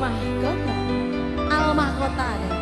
mahkota al mahkota deh